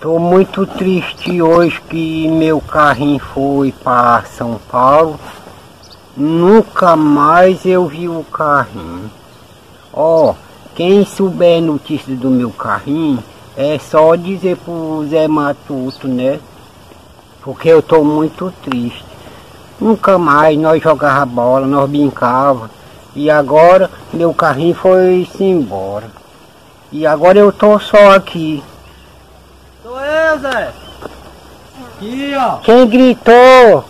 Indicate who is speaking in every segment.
Speaker 1: Tô muito triste hoje que meu carrinho foi para São Paulo. Nunca mais eu vi o carrinho. Ó, oh, quem souber notícia do meu carrinho, é só dizer pro Zé Matuto, né? Porque eu tô muito triste. Nunca mais nós jogava bola, nós brincava. E agora meu carrinho foi-se embora. E agora eu tô só aqui.
Speaker 2: Zé. Aqui, ó.
Speaker 1: Quem gritou?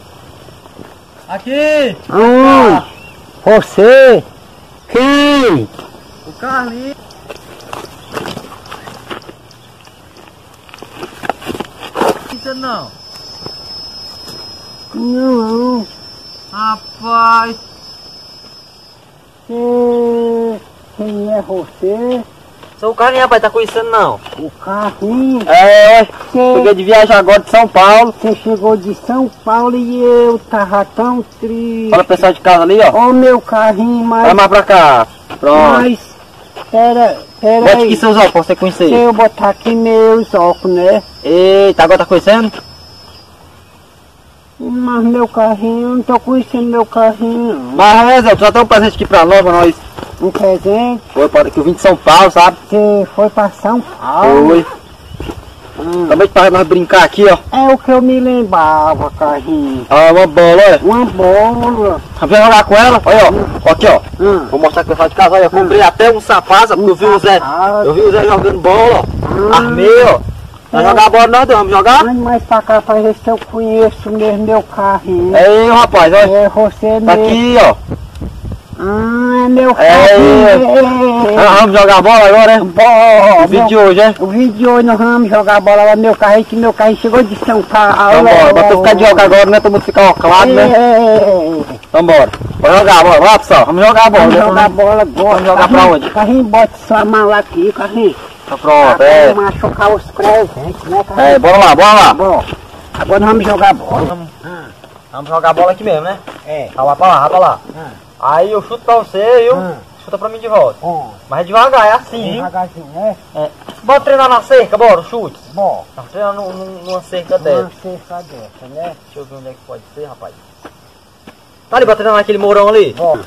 Speaker 2: Aqui.
Speaker 1: Hum, você? Quem?
Speaker 2: O Carlinhos. Não, não. Rapaz.
Speaker 1: Quem é você?
Speaker 2: Sou o Carlinhos, rapaz, tá conhecendo não?
Speaker 1: O carrinho?
Speaker 2: É, eu cheguei de viagem agora de São Paulo.
Speaker 1: você chegou de São Paulo e eu tava tão triste.
Speaker 2: Fala pro pessoal de casa ali, ó.
Speaker 1: Ó meu carrinho, mas...
Speaker 2: Vai mais pra cá. Pronto.
Speaker 1: Mas, pera, pera
Speaker 2: Bote
Speaker 1: aí.
Speaker 2: aqui seus óculos pra você
Speaker 1: Se
Speaker 2: conhecer.
Speaker 1: eu botar aqui meus óculos, né?
Speaker 2: Eita, agora tá conhecendo?
Speaker 1: Mas meu carrinho, eu não tô conhecendo meu carrinho.
Speaker 2: Mas, Zé, tu já tem um presente aqui pra nós, pra nós.
Speaker 1: Um presente,
Speaker 2: Foi para que eu vim de São Paulo, sabe?
Speaker 1: você foi pra São Paulo.
Speaker 2: Foi.
Speaker 1: Hum.
Speaker 2: Também para nós brincar aqui, ó.
Speaker 1: É o que eu me lembrava, carrinho.
Speaker 2: Ó, uma bola, olha.
Speaker 1: Uma bola.
Speaker 2: Vamos jogar com ela? Olha, ó. Aqui, ó.
Speaker 1: Hum.
Speaker 2: Vou mostrar pro pessoal de casa, olha. Eu comprei até um sapato, porque eu vi o Zé. Eu vi o Zé jogando bola, ó.
Speaker 1: Hum.
Speaker 2: Armei, ó. Vai
Speaker 1: É.
Speaker 2: jogar bola Deus? Vamos jogar?
Speaker 1: Mande mais pra cá pra ver se eu conheço mesmo meu carrinho.
Speaker 2: Aí, rapaz, olha.
Speaker 1: É você
Speaker 2: Tá
Speaker 1: mesmo.
Speaker 2: aqui, ó.
Speaker 1: Ah, é meu
Speaker 2: É.
Speaker 1: carrinho.
Speaker 2: Ah, vamos jogar bola agora, é?
Speaker 1: Bom,
Speaker 2: O vídeo de hoje, é?
Speaker 1: O vídeo de hoje nós vamos jogar bola lá no meu carrinho, que meu carrinho chegou de São Paulo.
Speaker 2: Então bora, bora tu ficar de jogar agora, né? Todo mundo ficar ó, claro, né?
Speaker 1: É.
Speaker 2: Então bora. Bora jogar bola, vamos pessoal. Vamos jogar bola.
Speaker 1: Vamos
Speaker 2: né?
Speaker 1: jogar bola agora.
Speaker 2: Vamos jogar pra onde?
Speaker 1: Carrinho, bote sua mão lá aqui, carrinho.
Speaker 2: Tá pronto,
Speaker 1: Pra
Speaker 2: é.
Speaker 1: machucar os presentes, né, carrinho?
Speaker 2: É, bora lá, bora lá.
Speaker 1: Bom, agora nós vamos jogar bola.
Speaker 2: Vamos jogar bola aqui mesmo, né?
Speaker 1: É.
Speaker 2: Rala pra lá, pra lá.
Speaker 1: Hum.
Speaker 2: Aí eu chuto pra você e eu
Speaker 1: Hum.
Speaker 2: chuta pra mim de volta.
Speaker 1: Bom,
Speaker 2: Mas é devagar, é assim, viu?
Speaker 1: devagarzinho, né?
Speaker 2: Bora treinar na cerca, bora, chute.
Speaker 1: Bom,
Speaker 2: Nós num- num- numa cerca dessa.
Speaker 1: cerca dessa, né?
Speaker 2: Deixa eu ver onde é que pode ser, rapaz. Tá ali pra treinar naquele mourão ali?
Speaker 1: Bom,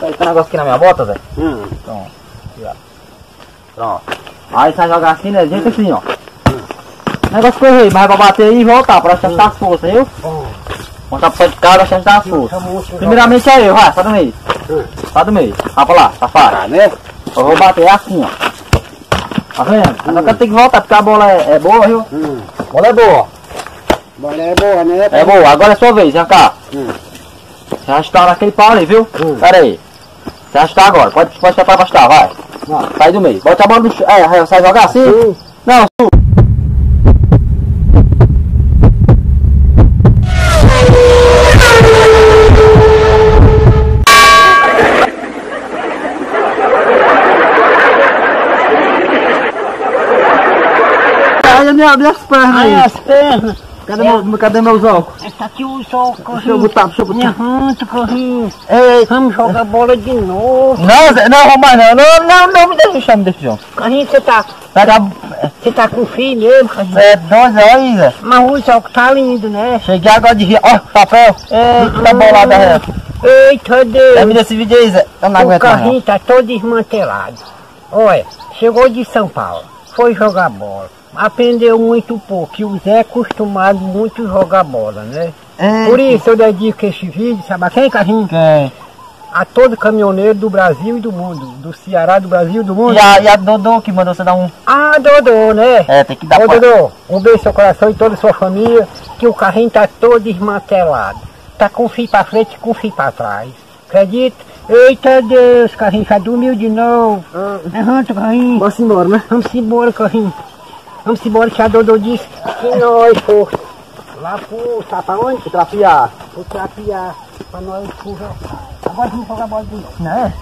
Speaker 2: Aí tem um negócio aqui na minha bota, Zé.
Speaker 1: hum.
Speaker 2: Pronto. Ó. Pronto. Aí você vai jogar assim, né? Jeito assim, ó. Negócio correr, mas vai bater aí e voltar, pra testar as forças, viu?
Speaker 1: Bom,
Speaker 2: Mostrar pro de casa, testar as forças.
Speaker 1: vamos jogar.
Speaker 2: Primeiramente é eu, vai, sai do meio. Sai do meio. Vai pra lá, safado.
Speaker 1: né?
Speaker 2: Eu vou bater assim, ó. Tá vendo? Agora tem que voltar, porque a bola é, é boa, viu?
Speaker 1: Hum.
Speaker 2: A bola é boa.
Speaker 1: Bola é boa, né?
Speaker 2: É boa, agora é sua vez, vem cá.
Speaker 1: Hum.
Speaker 2: Você arrastar naquele pau ali, viu?
Speaker 1: Hum.
Speaker 2: Pera aí. Você arrastar agora, pode, pode tentar afastar, vai.
Speaker 1: Vai.
Speaker 2: Sai do meio. Bota a bola no chão. É, você vai jogar assim?
Speaker 1: Sim.
Speaker 2: Não, su. Ai, minha, minhas pernas
Speaker 1: Aí as pernas.
Speaker 2: Cadê, meu, cadê meus óculos?
Speaker 1: Essa aqui o sol
Speaker 2: Deixa eu botar, deixa eu botar.
Speaker 1: Levanta, corrinho.
Speaker 2: Ei,
Speaker 1: Vamos jogar bola de novo.
Speaker 2: não, Zé, não, Romar, não, não, não, não, me deixa, deixa, me deixa, João.
Speaker 1: Carrinho, você tá,
Speaker 2: Vai dar,
Speaker 1: você tá com frio mesmo, carrinho?
Speaker 2: é, dois aí, Zé.
Speaker 1: Mas o sol tá lindo, né?
Speaker 2: Cheguei agora de rir, ó, papel. Eita,
Speaker 1: Ah.
Speaker 2: bolada, Zé.
Speaker 1: Eita Deus.
Speaker 2: Termina esse vídeo aí, Zé. Eu não
Speaker 1: O
Speaker 2: aguento não.
Speaker 1: carrinho tá todo desmantelado. Olha, chegou de São Paulo, foi jogar bola. Aprendeu muito pouco, e o Zé é acostumado muito jogar bola, né?
Speaker 2: É,
Speaker 1: Por isso eu dedico esse vídeo, sabe a quem, carrinho?
Speaker 2: Quem?
Speaker 1: A todo caminhoneiro do Brasil e do mundo. Do Ceará, do Brasil e do mundo.
Speaker 2: E a, e a Dodô que mandou você dar um...
Speaker 1: Ah, Dodô, né?
Speaker 2: É, tem que dar
Speaker 1: Ô
Speaker 2: pra...
Speaker 1: Dodô, um beijo no seu coração e toda a sua família, que o carrinho tá todo desmantelado. Tá com fio pra frente e com fio pra trás. Acredita? Eita Deus, carrinho, já dormiu de novo. Levanta, carrinho.
Speaker 2: Vamos embora, né?
Speaker 1: Vamos embora, carrinho. Vamos embora que a Dodô disse que nós for lá pro, sabe pra onde?
Speaker 2: Trafiar.
Speaker 1: Pro trapear, pra nós conversar. Agora vamos jogar bola de novo, né?